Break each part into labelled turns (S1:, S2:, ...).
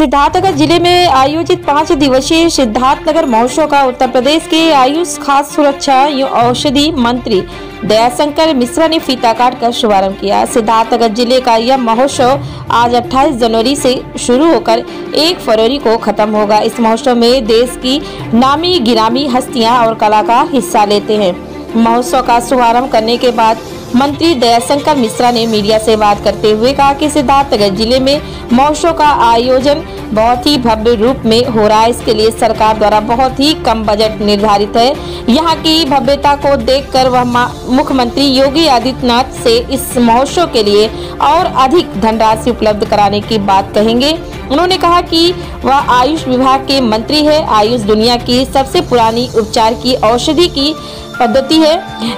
S1: सिद्धार्थनगर ज़िले में आयोजित पाँच दिवसीय सिद्धार्थनगर महोत्सव का उत्तर प्रदेश के आयुष खाद्य सुरक्षा एवं औषधि मंत्री दयाशंकर मिश्रा ने फीता काट कर शुभारंभ किया। सिद्धार्थनगर ज़िले का यह महोत्सव आज 28 जनवरी से शुरू होकर 1 फरवरी को खत्म होगा। इस महोत्सव में देश की नामी गिरामी हस्तियाँ और कलाकार हिस्सा लेते हैं। महोत्सव का शुभारंभ करने के बाद मंत्री दयाशंकर मिश्रा ने मीडिया से बात करते हुए कहा कि सिद्धार्थनगर ज़िले में महोत्सव का आयोजन बहुत ही भव्य रूप में हो रहा है। इसके लिए सरकार द्वारा बहुत ही कम बजट निर्धारित है। यहाँ की भव्यता को देखकर वह मुख्यमंत्री योगी आदित्यनाथ से इस महोत्सव के लिए और अधिक धनराशि उपलब्ध कराने की बात कहेंगे। उन्होंने कहा कि वह आयुष विभाग के मंत्री है। आयुष दुनिया की सबसे पुरानी उपचार की औषधि की पद्धति है।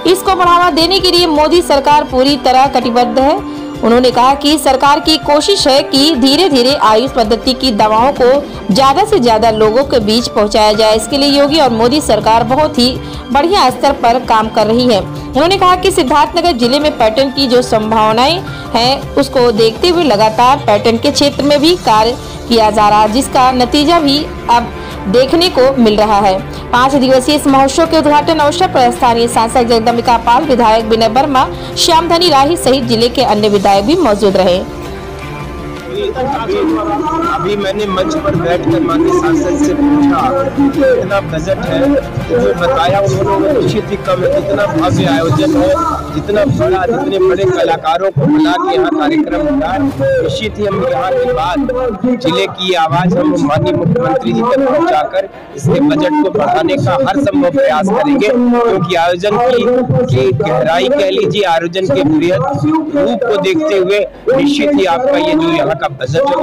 S1: इसको बढ़ावा देने के लिए मोदी सरकार पूरी तरह कटिबद्ध है। उन्होंने कहा कि सरकार की कोशिश है कि धीरे धीरे आयुष पद्धति की दवाओं को ज़्यादा से ज़्यादा लोगों के बीच पहुँचाया जाए। इसके लिए योगी और मोदी सरकार बहुत ही बढ़िया स्तर पर काम कर रही है। उन्होंने कहा कि सिद्धार्थनगर ज़िले में पर्यटन की जो संभावनाएँ हैं, उसको देखते हुए लगातार पर्यटन के क्षेत्र में भी कार्य किया जा रहा है, जिसका नतीजा भी अब देखने को मिल रहा है। पाँच दिवसीय इस महोत्सव के उद्घाटन अवसर पर स्थानीय सांसद जगदम्बिका पाल, विधायक विनय वर्मा श्याम धनी राही सहित ज़िले के अन्य विधायक भी मौजूद रहे।
S2: अभी मैंने मंच पर बैठकर माननीय सांसद से पूछा कितना बजट है, जो बताया उन्होंने कम है जितना भव्य आयोजन है जितना बड़ा जितने बड़े कलाकारों को बुला के यहाँ कार्यक्रम हुआ निश्चित ही हम यहाँ की बात। ज़िले की आवाज़ हम माननीय मुख्यमंत्री जी तक पहुँचाकर इसके बजट को बढ़ाने का हर संभव प्रयास करेंगे क्योंकि आयोजन की, की गहराई कह लीजिए आयोजन के बृहद रूप को देखते हुए निश्चित ही आपका ये जो यहाँ का बजट है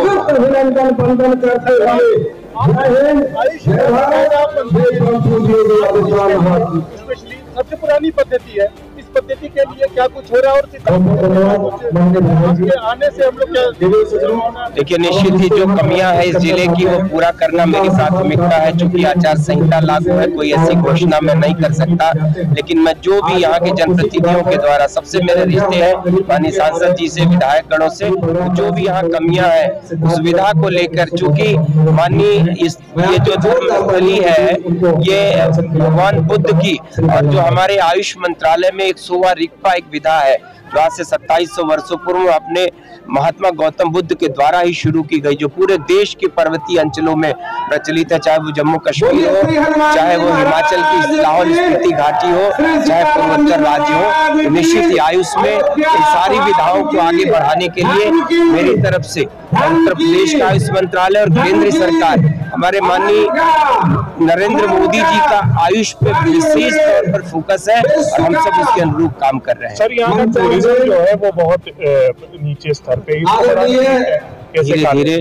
S3: सबसे पुरानी पद्धति है। पद्धति के लिए क्या कुछ हो रहा है और आने से हम लोग क्या
S2: देखिए निश्चित ही जो कमियाँ है इस ज़िले की वो पूरा करना मेरी प्राथमिकता है। चूँकि आचार संहिता लागू है कोई ऐसी घोषणा मैं नहीं कर सकता। लेकिन मैं जो भी यहाँ के जनप्रतिनिधियों के द्वारा सबसे मेरे रिश्ते हैं माननीय सांसद जी से विधायक गणों से जो भी यहाँ कमियाँ है उस सुविधा को लेकर चूँकि माननीय इस ये जो धर्मस्थली है ये भगवान बुद्ध की और जो हमारे आयुष मंत्रालय में एक सोवा रिक्पा एक विधा है जो आज से 2700 वर्षों पूर्व अपने महात्मा गौतम बुद्ध के द्वारा ही शुरू की गई जो पूरे देश के पर्वतीय अंचलों में प्रचलित है चाहे वो जम्मू कश्मीर हो चाहे वो हिमाचल की लाहौल स्पीति घाटी हो चाहे पूर्वोत्तर राज्य हो तो निश्चित ही आयुष में इन सारी विधाओं को आगे बढ़ाने के लिए मेरी तरफ़ से उत्तर प्रदेश का आयुष मंत्रालय और केंद्र सरकार हमारे माननीय नरेंद्र मोदी जी का आयुष पे विशेष तौर पर फोकस है और हम सब उसके अनुरूप काम कर रहे हैं।
S3: सर यहाँ का टूरिज़्म जो है वो बहुत नीचे स्तर पे
S2: धीरे धीरे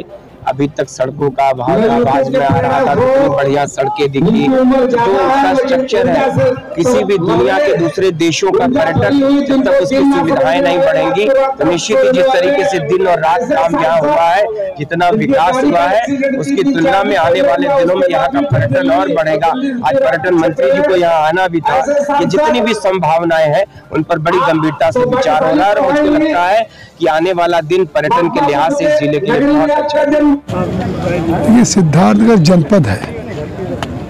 S2: अभी तक सड़कों का अभाव आवाज़ में आ रहा था कितनी बढ़िया सड़कें दिखी। जो इंफ्रास्ट्रक्चर है किसी भी दुनिया के दूसरे देशों का पर्यटन जब तक उसकी सुविधाएँ नहीं बढ़ेंगी तो निश्चित ही जिस तरीके से दिन और रात काम यहाँ हुआ है जितना विकास हुआ है उसकी तुलना में आने वाले दिनों में यहाँ का पर्यटन और बढ़ेगा। आज पर्यटन मंत्री जी को यहाँ आना भी था कि जितनी भी संभावनाएँ हैं उन पर बड़ी गंभीरता से विचार हो रहा है और मुझको लगता है। कि आने वाला दिन पर्यटन के लिहाज से इस ज़िले के लिए बहुत अच्छा है।
S4: ये सिद्धार्थनगर जनपद है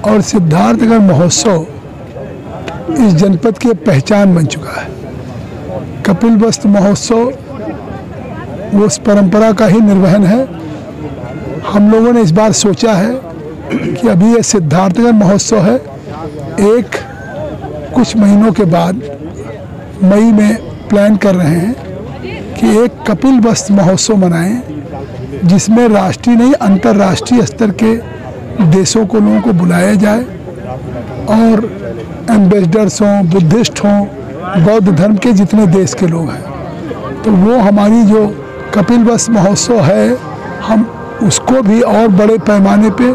S4: और सिद्धार्थनगर महोत्सव इस जनपद की पहचान बन चुका है। कपिल वस्त्र महोत्सव, वो उस परंपरा का ही निर्वहन है। हम लोगों ने इस बार सोचा है कि अभी ये सिद्धार्थनगर महोत्सव है। एक कुछ महीनों के बाद मई में प्लान कर रहे हैं कि एक कपिल वस्त्र महोत्सव मनाएँ। जिसमें राष्ट्रीय नहीं अंतर्राष्ट्रीय स्तर के देशों को लोगों को बुलाया जाए और एम्बेसडर्स हों बुद्धिस्ट हों बौद्ध धर्म के जितने देश के लोग हैं। तो वो हमारी जो कपिल वस्त्र महोत्सव है हम उसको भी और बड़े पैमाने पे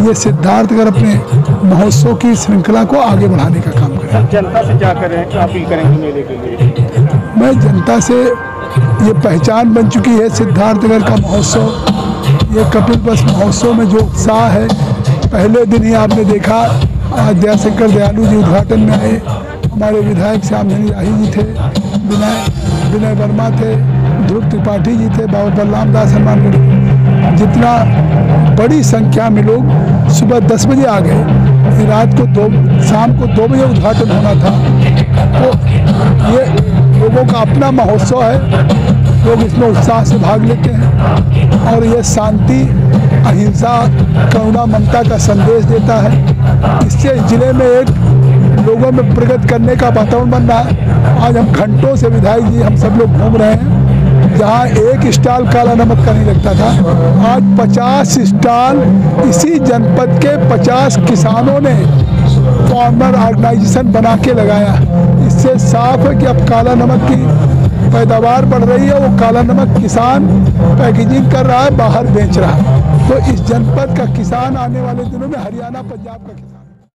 S4: ये सिद्धार्थगढ़ अपने महोत्सव की श्रृंखला को आगे बढ़ाने का काम करें।
S3: जनता से क्या करें अपील करेंगे मेले के लिए?
S4: मैं जनता से ये पहचान बन चुकी है सिद्धार्थगढ़ का महोत्सव। ये कपिल बस महोत्सव में जो उत्साह है, पहले दिन ही आपने देखा आज दयाशंकर दयालु जी उद्घाटन में आए। हमारे विधायक श्याम धनी राही जी थे, विनय विनय वर्मा थे, ध्रुव त्रिपाठी जी थे, बाबा बलराम दास हनुमानगढ़ी जितना बड़ी संख्या में लोग सुबह दस बजे आ गए। रात को दो, शाम को दो बजे उद्घाटन होना था। तो ये लोगों का अपना महोत्सव है। लोग इसमें उत्साह से भाग लेते हैं और ये शांति, अहिंसा, करुणा, ममता का संदेश देता है। इससे ज़िले में एक लोगों में प्रगति करने का वातावरण बन रहा है। आज हम घंटों से विधायक जी, हम सब लोग घूम रहे हैं। जहाँ एक स्टॉल काला नमक का नहीं लगता था। आज 50 स्टॉल इसी जनपद के 50 किसानों ने फार्मर ऑर्गेनाइजेशन बना के लगाया। इससे साफ़ है कि अब काला नमक की पैदावार बढ़ रही है, वो काला नमक किसान पैकेजिंग कर रहा है, बाहर बेच रहा है। तो इस जनपद का किसान आने वाले दिनों में हरियाणा, पंजाब का किसान।